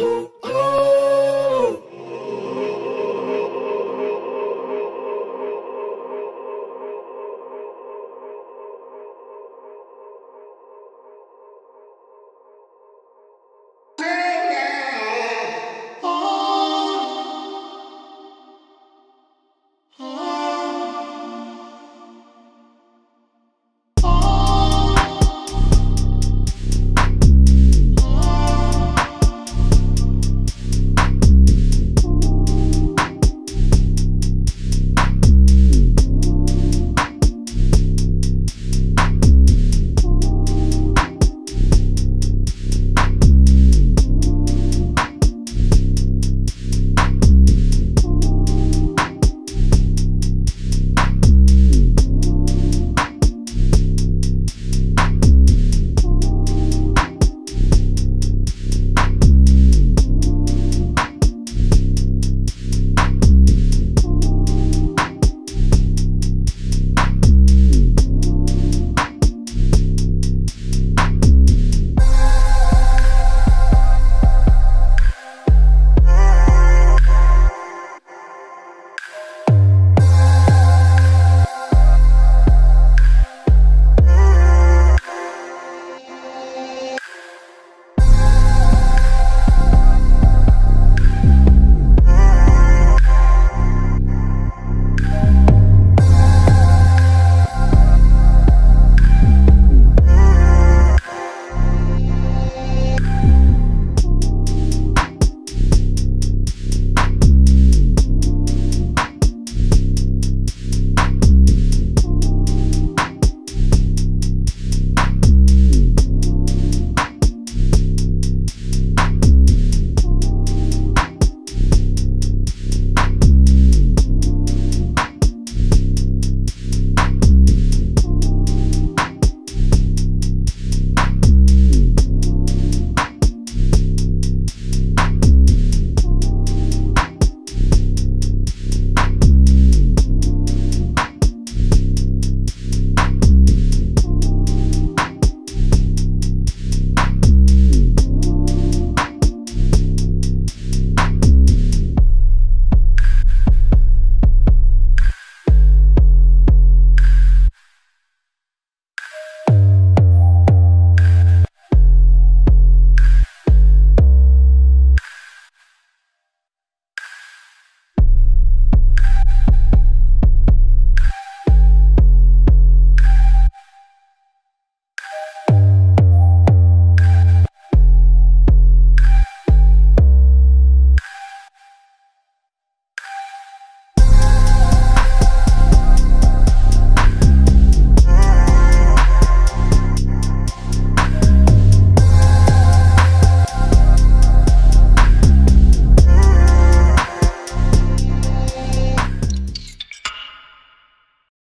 you.